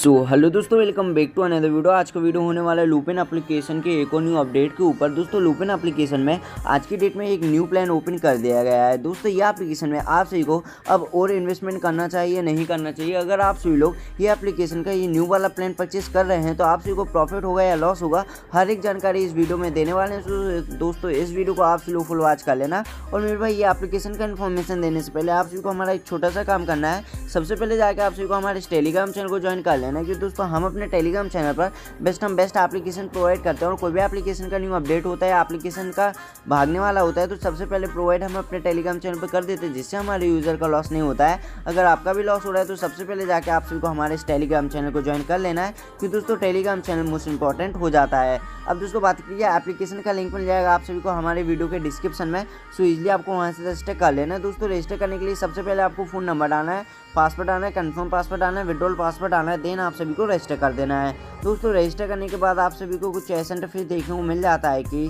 सो hello दोस्तों welcome back to another video आज का वीडियो होने वाला है लूपिन एप्लीकेशन के एक और न्यू अपडेट के ऊपर। दोस्तों लूपिन एप्लीकेशन में आज की डेट में एक न्यू प्लान ओपन कर दिया गया है। दोस्तों, ये एप्लीकेशन में आप सभी को अब और इन्वेस्टमेंट करना चाहिए नहीं करना चाहिए, अगर आप सभी लोग ये एप्लीकेशन का ये न्यू वाला प्लान परचेस कर रहे हैं तो आप सभी को प्रॉफिट होगा या लॉस होगा, हर एक जानकारी इस वीडियो में देने वाले हैं। तो दोस्तों, इस वीडियो को आप सभी लोग फुल वॉच कर लेना। और मेरे भाई, ये एप्लीकेशन का इन्फॉर्मेशन देने से पहले आप सभी को हमारा एक छोटा सा काम करना है। सबसे पहले जाकर आप सभी को हमारे टेलीग्राम चैनल को ज्वाइन कर लेना क्योंकि दोस्तों हम अपने टेलीग्राम चैनल पर बेस्ट हम बेस्ट एप्लीकेशन प्रोवाइड करते हैं और कोई भी एप्लीकेशन का न्यू अपडेट होता है एप्लीकेशन का भागने वाला होता है तो सबसे पहले प्रोवाइड हम अपने टेलीग्राम चैनल पर कर देते हैं, जिससे हमारे यूज़र का लॉस नहीं होता है। अगर आपका भी लॉस हो रहा है तो सबसे पहले जाकर आप सभी को हमारे इस टेलीग्राम चैनल को ज्वाइन कर लेना है, क्योंकि दोस्तों टेलीग्राम चैनल मोस्ट इंपॉर्टेंट हो जाता है। अब दोस्तों बात करिए एप्लीकेशन का लिंक मिल जाएगा आप सभी को हमारे वीडियो के डिस्क्रिप्शन में सो इजिली आपको वहाँ से रजिस्टर कर लेना है। दोस्तों रजिस्टर करने के लिए सबसे पहले आपको फ़ोन नंबर डालना है पासवर्ड आना है कन्फर्म पासवर्ड आना है विड्रोल पासवर्ड आना है, देन आप सभी को रजिस्टर कर देना है। दोस्तों रजिस्टर करने के बाद आप सभी को कुछ ऐसा इंटरफेस देखने को मिल जाता है कि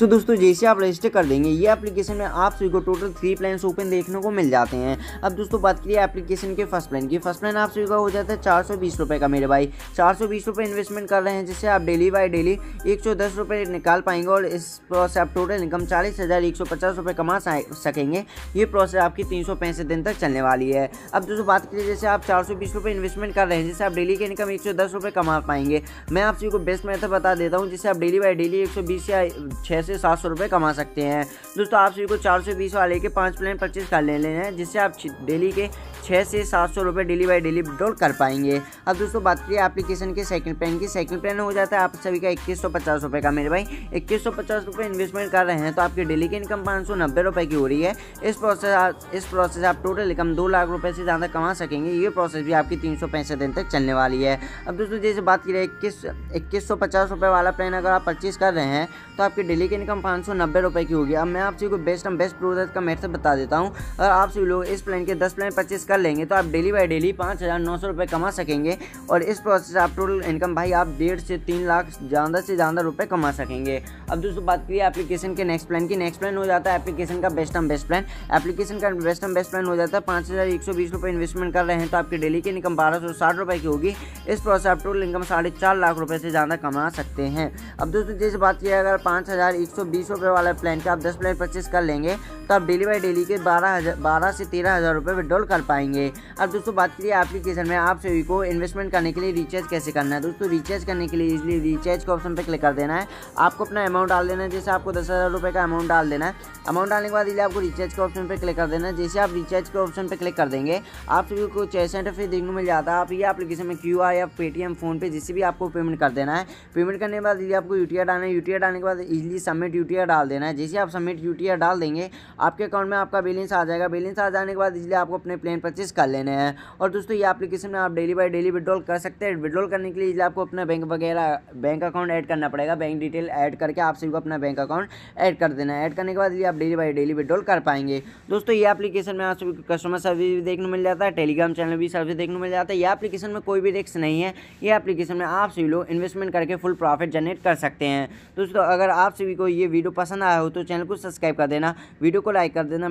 सो दोस्तों, जैसे आप रजिस्टर कर देंगे ये एप्लीकेशन में आप सभी को टोटल थ्री प्लान ओपन देखने को मिल जाते हैं। अब दोस्तों, बात करिए एप्लीकेशन के फ़र्स्ट प्लान की। फ़र्स्ट प्लान आप सभी का हो जाता है चार सौ बीस रुपये का मेरे भाई। चार सौ बीस रुपये इन्वेस्टमेंट कर रहे हैं, जिससे आप डेली बाई डेली एक सौ दस रुपये निकाल पाएँगे और इस प्रोसेस आप टोटल इनकम चालीस हज़ार एक सौ पचास रुपये कमा सकेंगे। ये प्रोसेस आपकी तीन सौ पैंसठ दिन तक चलने वाली है। अब दोस्तों, बात करिए जैसे आप चार सौ बीस रुपये इन्वेस्टमेंट कर रहे हैं, जिससे आप डेली की इनकम एक सौ दस रुपये कमा पाएँगे। मैं आप सभी को बेस्ट मेथड बता देता हूँ, जिससे आप डेली बाई डेली एक सौ बीस या छः से सात सौ रुपये कमा सकते हैं। दोस्तों, आप सभी को चार सौ बीस वाले के पाँच प्लान परचेज कर लेने हैं, जिससे आप डेली के छः से सात सौ रुपये डेली बाई डेली विड्रॉल कर पाएँगे। अब दोस्तों, बात करिए एप्लीकेशन के सेकंड प्लान की। सेकंड प्लान हो जाता है आप सभी का इक्कीस सौ पचास रुपये का। मेरे भाई, इक्कीस सौ पचास रुपये इन्वेस्टमेंट कर रहे हैं तो आपकी डेली की इनकम पाँच सौ नब्बे रुपये की हो रही है। इस प्रोसेस इस प्रोसेस आप टोटल इनकम दो लाख रुपये से ज़्यादा कमा सकेंगे। ये प्रोसेस भी आपकी तीन सौ पैंसठ दिन तक चलने वाली है। अब दोस्तों, जैसे बात करें इक्कीस इक्कीस सौ पचास रुपये वाला प्लान अगर आप परचेज कर रहे हैं तो आपकी डेली की इनकम पाँच सौ नब्बे रुपये की होगी। अब मैं आप सभी को बेस्ट एंड बेस्ट प्रोसेस का मेथड बता देता हूँ। अगर आप सभी लोग इस प्लान के दस प्लान परचेज कर लेंगे तो आप डेली बाई डेली पाँच हज़ार नौ सौ रुपये कमा सकेंगे और इस प्रोसेस आप टोटल इनकम भाई आप डेढ़ से तीन लाख, ज़्यादा से ज़्यादा रुपये कमा सकेंगे। अब दोस्तों, बात करिए एप्लीकेशन के नेक्स्ट प्लान की। नेक्स्ट प्लान हो जाता है एप्लीकेशन का best and best plan application का बेस्ट एंड बेस्ट प्लान हो जाता है पाँच हज़ार एक सौ बीस रुपये इन्वेस्टमेंट कर रहे हैं तो आपकी डेली की इनकम बारह सौ साठ रुपये की होगी। इस प्रोसेस आप टोटल इनकम साढ़े चार लाख रुपये से ज़्यादा कमा सकते हैं। अब दोस्तों, जैसे बात किया, अगर पाँच हज़ार एक सौ बीस रुपये वाला प्लान का आप दस प्लान परचेज कर लेंगे तो आप डेली बाई डेली के बारह हज़ार, बारह से तेरह हज़ार रुपये विड्रॉल कर पाएँगे। अब दोस्तों, बात करिए एप्लीकेशन में आप सभी को इन्वेस्टमेंट करने के लिए रिचार्ज कैसे करना है। दोस्तों रिचार्ज करने के लिए इजली रिचार्ज के ऑप्शन पर क्लिक कर देना है। आपको अपना अमाउंट डाल देना है, जैसे आपको दस हज़ार रुपये का अमाउंट डाल देना है। अमाउंट डालने के बाद इजली आपको रिचार्ज के ऑप्शन पर क्लिक कर देना है। जैसे आप रिचार्ज के ऑप्शन पर क्लिक कर देंगे, आप सभी को चैस फिर देखने मिल जाता है। आप ये एप्लीकेशन में क्यू या पेटीएम फ़ोन पे जिससे भी आपको पेमेंट कर देना है। पेमेंट करने के बाद इजली आपको यूटीआर डालना है। यूटीआर डालने के बाद इजली सबमिट यूटीआर डाल देना है। जैसे आप सबमिट यूटीआर डाल देंगे, आपके अकाउंट में आपका बैलेंस आ जाएगा। बैलेंस आ जाने के बाद इसलिए आपको अपने प्लान परचेज कर लेने हैं। और दोस्तों, ये एप्लीकेशन में आप डेली बाई डेली विड्रॉल कर सकते हैं। विड्रॉल करने के लिए इसलिए आपको अपना बैंक वगैरह बैंक अकाउंट ऐड करना पड़ेगा। बैंक डिटेल ऐड करके आप सभी को अपना बैंक अकाउंट ऐड कर देना है। ऐड करने के बाद ये आप डेली बाई डेली विड्रॉल कर पाएँगे। दोस्तों, ये एप्लीकेशन में आप सभी को कस्टमर सर्विस भी देखने मिल जाता है। टेलीग्राम चैनल भी सर्विस देखने मिल जाता है। ये एप्लीकेशन में कोई भी रिस्क नहीं है। ये एप्लीकेशन में आप सभी लोग इन्वेस्टमेंट करके फुल प्रॉफिट जनरेट कर सकते हैं। दोस्तों, अगर आप सभी को ये वीडियो पसंद आया हो तो चैनल को सब्सक्राइब कर देना, वीडियो को लाइक कर देना